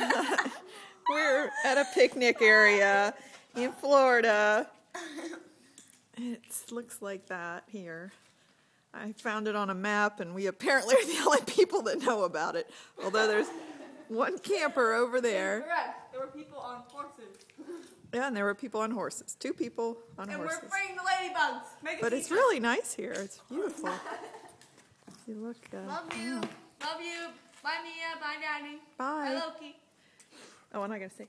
We're at a picnic area in Florida. It looks like that here. I found it on a map, and we apparently are the only people that know about it. Although there's one camper over there. Correct. There were people on horses. Yeah, and there were people on horses. Two people on And horses. And we're freeing the ladybugs. Make But it's t-shirt. really nice here. It's beautiful. You look. Uh, Love you. Love you. Bye, Mia. Bye, Daddy. Bye. Oh, and I gotta say